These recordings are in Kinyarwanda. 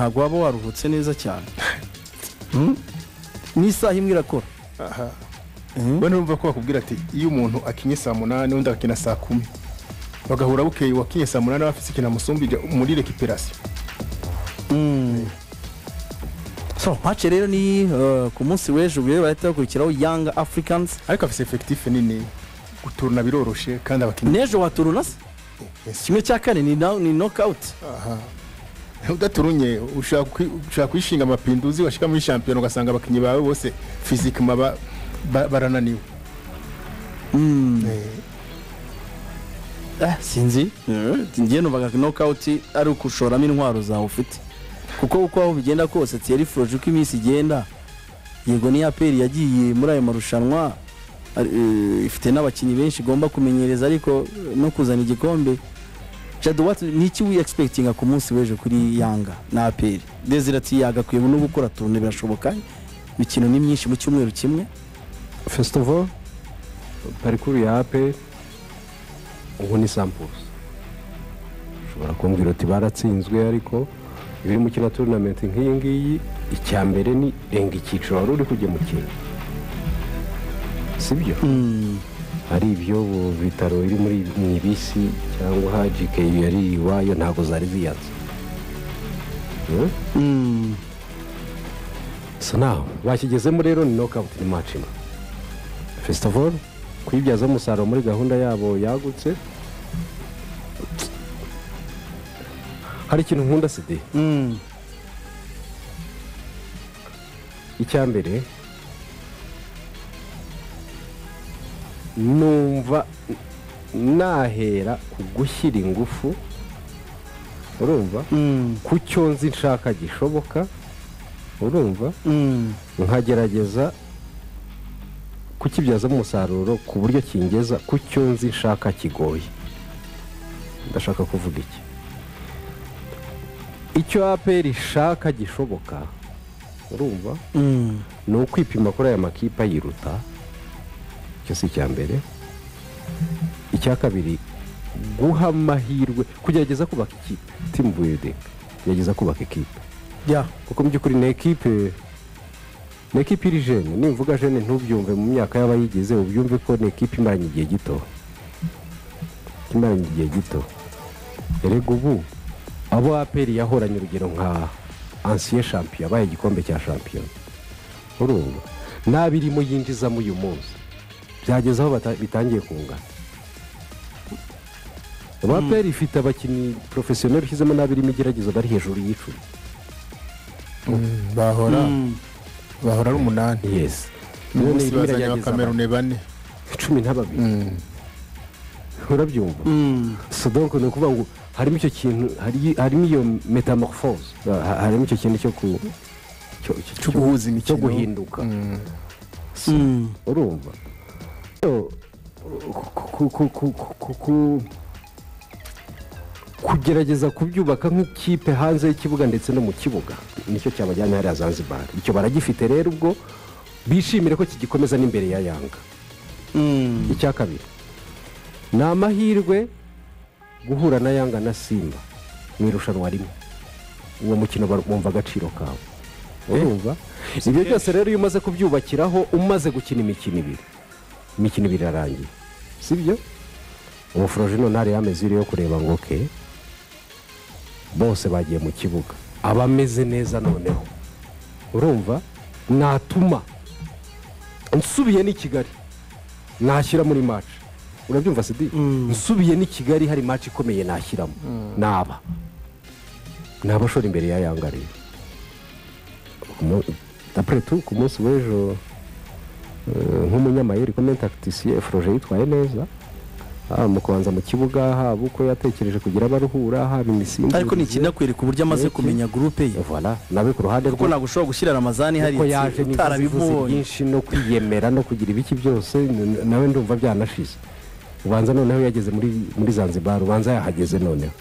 ntabwo waba waruhutse neza cyane. Hmm? n'isaha imwe irakora. Aha. Mhm. we numva ko bakubwira ati iyo umuntu akinye saa munani undi agakina saa kumi. Bagahura bukeye uwakinye saa munani aba afite ikintu amusumbije muri rekiperasiyo so match rero ni uh, ku munsi w'ejo rero bahita bakurikiraho young africans. Ariko afite efekitifu nini guturuna biroroshe kandi abakinnyi n'ejo waturuna se? Kimwe cya kane ni aha. Udaturunye ushaka kwi- ushaka kwishinga amapinduzi washika muri shampiyona ugasanga abakinnyi bawe bose fizikima ba- ba- barananiwe. Eh, eh, sinzi. Ngiye numvaga knockout ari ukushoramo intwaro zawe ufite. Kuko uko aho bigenda kose Thierry Froge uko iminsi igenda yego ni aperi yagiye muri ayo marushanwa eh, ifite n'abakinnyi benshi igomba kumenyereza ariko eh, no kuzana igikombe. Jado what ni iki wi expectinga ku munsi w'ejo kuri Yanga na aperi? Desire ati yagakwiye no gukora turune birashoboka? Imikino ni myinshi mu cyumweru kimwe? All parikuru ya ape ubu ni sampusi ushobora kumbwira uti baratsinzwe ariko iyo uri mukina tournament nk'iyi ngiyi icya mbere ni renga icyiciro wari uri kujya mu kindi sibyo? Hari ibyo ubu bitaro biri muri mu ibisi cyangwa hajikeyu yari iwayo ntabwo zari ziyanze Hmm? Mm. so nawe bakigezemo rero ni knockout ni of all kuyibyaza umusaruro muri gahunda yabo yagutse hari ikintu nkunda sidi Mm. icya mbere numva nahera ku gushyira ingufu urumva Mm. ku cyo nzi nshaka gishoboka urumva Mm. nkagerageza kukibyazamo umusaruro ku buryo kingeza ku cyo nzi nshaka kigoye ndashaka kuvuga iki icyo aperi ishaka gishoboka urumva Mm. ni ukwipima kuri aya makipe ayiruta icyo si icya mbere. Icya kabiri guha amahirwe kugerageza kubaka ikipe. Timu building kugerageza kubaka ikipe. Kuko mu by'ukuri ni ekipe ni ekipe iri jene. Nimvuga jene ntubyumve mu myaka y'abayigize ubyumve ko ni ekipe imaranye igihe gito. Imaranye igihe gito. Erega ubu abo aperi yahoranye urugero nka ansiye shampiyona abaye igikombe cya shampiyona urumva n'abirimo yinjizamo uyu munsi. Byageze aho bitangiye kungana ubu aperi ifite abakinnyi porofesiyoneri ushyizemo n'abirimo igerageza bari hejuru y'icumi. Mm, bahora Mm. bahora ari umunani. Yesi munsi bazanye abakamerune bane. Cumi na babiri. Urabyumva? So donc ni ukuvuga ngo harimo icyo kintu hari- harimo iyo metamorphose. Ha- harimo icyo kintu cyo cyo- cyo- cyo guhuza cyo imikino guhinduka Mm. Mm. urumva? Kugerageza kubyubaka nk'ikipe hanze y'ikibuga ndetse no mu kibuga. Nicyo cyabajyanye hariya zanzibar. Icyo baragifite rero ubwo bishimire ko kigikomeza n'imbere ya yanga. Mm. icya kabiri ni amahirwe guhura na yanga na simba mu irushanwa rimwe. Uwo mukino bumva agaciro kawe urumva? Ibyo byose rero iyo umaze kubyubakiraho umaze gukina imikino ibiri imikino ibiri irarangiye sibyo? Ubu forojino ntari yameze iri yo kureba ngo ke bose bagiye mu kibuga. Aba ameze neza noneho. Urumva? Natuma. Nsubiye n'i kigali nashyira muri maci urabyumva sidi? Nsubiye n'i kigali hari maci ikomeye nashyiramo. Naba. Ni abashora imbere ya yanga rero. Mu- après tout ku munsi w'ejo nk'umunyamayeri komentakitisiye foroje yitwaye neza. Haba mu kubanza mu kibuga haba uko yatekereje kugira abaruhura haba imisimbo ariko ni ikinakwereka uburyo amaze kumenya gurupe ye. Nawe ku ruhande kuko ntabwo ushobora gushyira ramazani hariya utarabibonye. byinshi no kwiyemera no kugira ibiki byose nawe ndumva byanashize. Ubanza noneho yageze muri muri zanzibar ubanza yahageze noneho.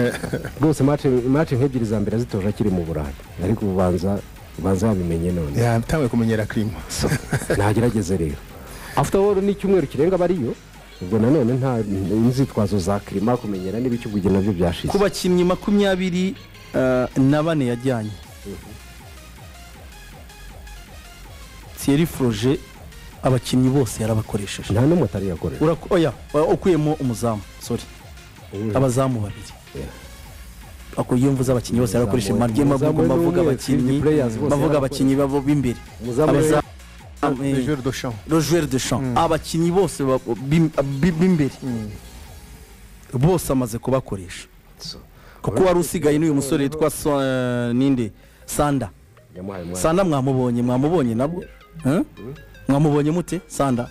Rwose mace mace nk'ebyiri za mbere zitoje akiri mu burayi. Ariko ubanza ubanza yabimenye none. Yatangiye kumenyera kirima So, nagerageze rero. After all n'icyumweru kirenga bariyo ubwo nanone nta inzitwazo za kirima kumenyera ubwo na byo byashize. Ku bakinnyi makumyabiri eh, na bane yajyanye. Thierry froge abakinnyi bose yarabakoresheje. Nta n'umwe atari Urako- oya uh, ukuyemo umuzamu sorry. Abazamu babiri. Iyo mvuze abakinnyi bose yarakoresheje Umuzamu- marye mavugo mavuga abakinnyi mavuga abakinnyi babo b'imbere. Joueur de champ. Le joueur de champ. Abakinnyi bose b'imbere. Bose amaze kubakoresha. Kuko wari usigaye n'uyu musore witwa eh, ninde? Sanda. Sanda mwamubonye mwamubonye nabwo? Eh? mwamubonye mute? Sanda.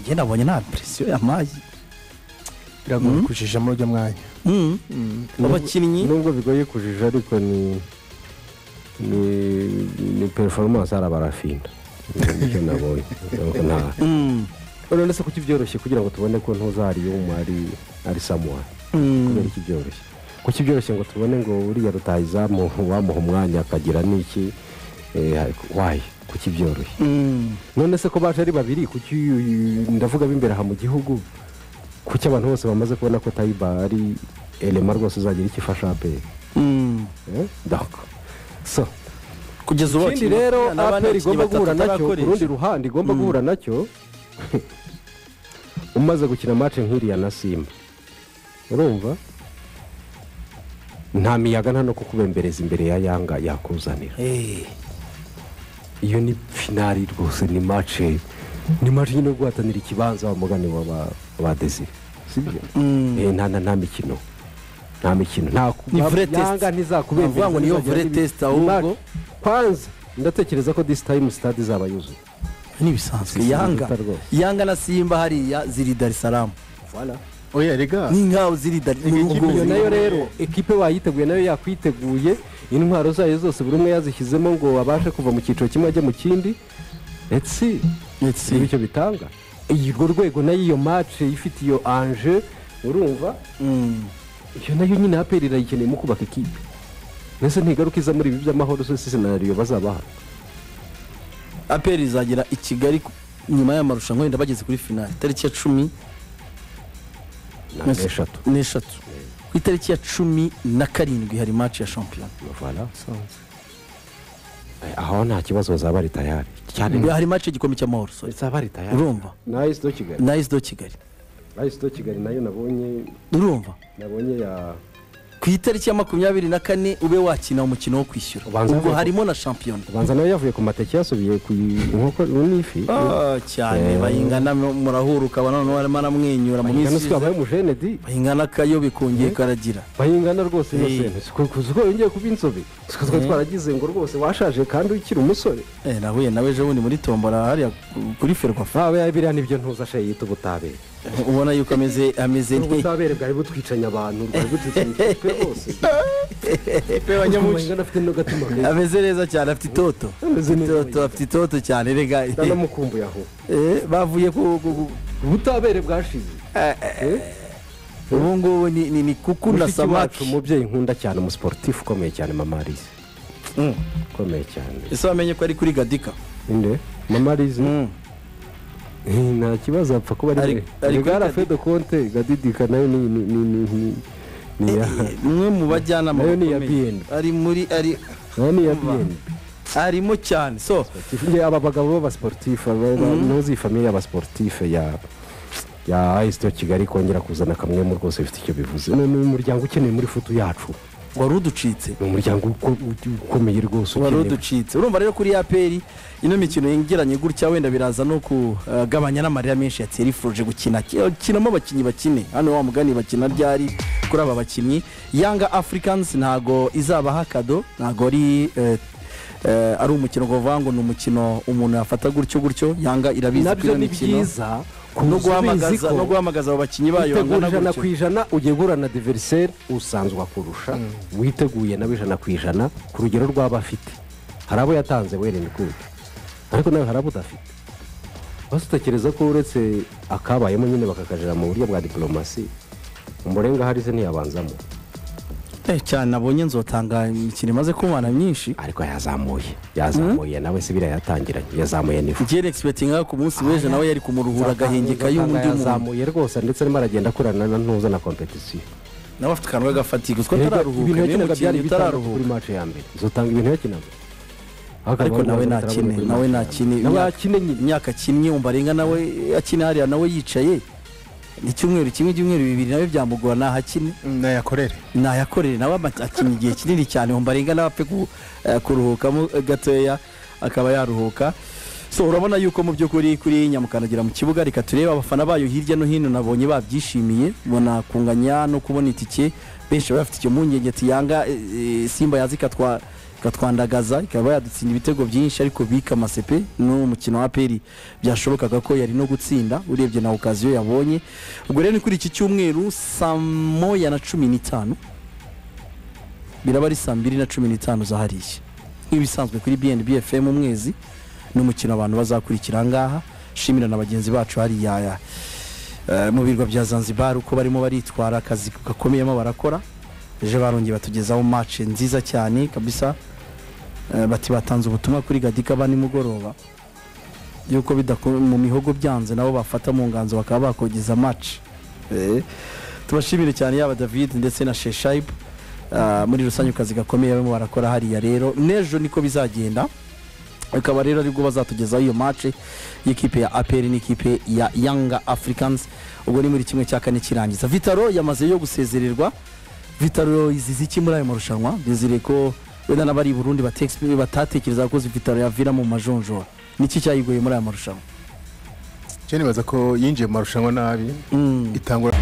Njye nabonye nta presiyo yamaye biragoye kujija muri ujya mwanya. Abakinnyi nubwo bigoye kujija ariko ni ni performance hari abarafinda ni cyo nabonye none se kuki byoroshye kugira ngo tubone ko ntuzariyuma ari ari samuwa kubera iki byoroshye kuki byoroshye ngo tubone ngo uriya rutahizamu wamuha umwanya akagira n'iki wayi kuki byoroshye none se ko baje ari babiri kuki ndavuga b'imbere aha mu gihugu kuki abantu bose bamaze kubona ko tayiba ari elema rwose uzagira icyo ifasha aperi kugeza ubu ikindi rero aperi igomba guhura na cyo ku rundi ruhande igomba guhura na cyo umaze gukina match nk'iriya na simba urumva? Nta miyaga nta no kukubembereza imbere ya yanga yakuzanira. Eh. iyo ni finari rwose ni mace nyine yo guhatanira ikibanza wa mugani wa desire sibyo? Mm. Eh, nta nta- nta mikino. Nta mikino. Nta Ni test. yanga ntizakubembereza Bavuga ngo niyo test ni ahubwo. kwanza ndatekereza ko this time stade izaba yuzuye. N'ibisanzwe yanga. yanga na simba hariya ziri dar es salaam. Oya rega ni nkaho ziri dar mu Ikipe rugo iyo Ubwo- na yo rero ekipe wayiteguye na yo yakwiteguye. Intwaro zayo zose buri umwe yazishyizemo ngo abashe kuva mu cyiciro kimwe ajya mu kindi. Etsi Let's si see. icyo bitanga. Urwo rwego na yo iyo mace ifite iyo anje urumva? Mm. iyo na yo nyine aperi irayikeneye mu kubaka ekipe. Mbese ntigaruka iza muri ibi by'amahoro zose senariyo bazabaha? Aperi izagera i kigali nyuma y'amarushanwa wenda bageze kuri finali tariki ya cumi n'eshatu. Ku itariki ya cumi na karindwi hari match ya shampiyona aho nta kibazo bazaba bari tayari. Cyane hari match y'igikombe cy'amahoro bazaba bari tayari. Urumva? Na ayisi do kigali. Na do kigali. Na ayisi do kigali na yo nabonye urumva? nabonye ya ku itariki ya makumyabiri na kane ube wakina umukino wo kwishyura. Ubwo harimo na shampiyona. Ubanza nawe yavuye ku mateke yasubiye ku inkoko n'ifi. Ah, cyane. Eh. bayingana murahura ukaba noneho arimo aramwenyura mu minsi ishize bayingana akayobe kongeye karagira. Bayingana rwose Eh. inosenti kuko yongeye kuba inzobe. Twaragize ngo rwose washaje kandi ukiri umusore. Eh, nahuye nawe ejo bundi muri tombora hariya ku- kuri ferwafa. Biriya ni byo ntuza ashaye yita ubutabera. Ubona yuko ameze ameze nti ubutabera bwari butwicanye abantu bwari butwicanye ikipe keza. Ameze neza cyane afite itoto. Neza. afite itoto cyane rega ndanamukumbuye aho Eh, bavuye ku ubutabera bwashize. Ubu ngubu ni kuku na samaki. umubyeyi nkunda cyane umusiporutifu ukomeye cyane mama Mm. Ukomeye cyane ese wamenye ko ari kuri gadika. Inde mama alize Mm. nta kibazo apfa kuba Ari- ari Gadi- fedo konte gadidika na yo ni ni ni ni ni ni ya umwe mu bajyanama Nayo ni iya bakomeye. Ari muri ari na yo ni ya Umva. BNB arimo cyane. So aba bagabo b'abasiporutifu ntuzi famiye y'abasiporutifu ya ya ayisito kigali kongera kuzana kamwe mu rwose bifite icyo bivuze. Ni umuryango ukeneye muri futu yacu. Wari uducitse. Ni umuryango uko- ukomeye rwose wari uducitse. Urumva rero kuri aperi ino mikino yegeranye gutya wenda biraza no kugabanya n'amarira menshi ya tiyeri furuje gukina. Kinamo abakinnyi bakine. Hano wa mugani bakina ryari kuri aba bakinnyi? Yanga afurikanizi ntago izabaha kado ntago ari eh, eh, ari umukino ngo ngo ni umukino umuntu yafata gutyo gutyo yanga irabizi kuri na byo iyo ni mikino. byiza no guhamagaza no guhamagaza abo bakinnyi bayo bangana ijana ku ijana ugiye guhura na diveriseri usanzwe akurusha witeguye nawe ijana ku ijana ku rugero rw'abo afite. Hari abo yatanze wereni kubi ariko nawe hari abo udafite. Bose utekereza ko uretse akabayemo nyine bakakajira mu buryo bwa diporomasi umurenga ahari se ntiyabanzamo. Cyane nabonye nzotanga imikino imaze kumana myinshi. Ariko yazamuye yazamuye nawe se biriya yatangiranye yazamuye n'ifu. Njye egispekitinga ku munsi w'ejo nawe yari kumuruhura agahengeka y'undi muntu. yazamuye rwose ndetse arimo aragenda akorana na ntuza na kompetisiyo nawe afite akantu k'agafatiko utwo Erega atararuhuka ibintu yakinaga byari bitandatu kuri match ya mbere. Uzotanga ibintu yakinaga ariko nawe nakine nawe nakine nawe yakine imyaka akinnye wumva arenga nawe akina hariya nawe yicaye. N'icyumweru kimwe ibyumweru bibiri nawe byamugora nahakine nayakorere nayakorere nawe ama- akina igihe kinini cyane wumva arenga nawe apfe eh, kuruhukamo gatoya akaba yaruhuka. So urabona yuko mu by'ukuri kuri nyamukandagira mu kibuga reka turebe abafana bayo hirya no hino nabonye babyishimiye ubona kunganya no kubona itike. Benshi baba bafite icyo mpungenge ati yanga eh, eh, simba yazi ikatwa- ikatwandagaza ikaba yadutsinda ibitego byinshi ariko bika amasepe n'umukino wa peri. Byashobokaga ko yari no gutsinda urebye na okaziyo yabonye. Ubwo rero ni kuri iki cyumweru saa moya na cumi n'itanu. Biraba ari saa mbiri na cumi n'itanu za hariya nk'ibisanzwe kuri bnb fm umwezi ni umukino abantu bazakurikira aha ngaha shimira na bagenzi bacu hariya eh, mu birwa bya zanzibar uko barimo baritwara akazi gakomeyemo barakora. Ejo barongeye batugezaho match nziza cyane kabisa. Bati batanze ubutumwa kuri gadika ba nimugoroba yuko mu mihogo byanze nabo bafata mu nganzo bakaba bakogeza match. Eh, tubashimire cyane yaba david ndetse na sheshaibu Ah, muri rusange akazi gakomeye barimo barakora hariya rero. N'ejo niko bizagenda akaba rero ari bwo bazatugezaho iyo match y'ikipe ya apr n'ikipe ya yanga africans. Ubwo ni muri kimwe cya kane kirangiza. Vitaro yamaze yo gusezererwa. Vitaro izize iki muri ayo marushanwa? Bizire ko wenda n'abari i burundi batatekereza ko vitaro yavira mu majonjora niki cyayigoye muri aya marushanwa nibaza ko yinjiye mu marushanwa nabi Mm. itangura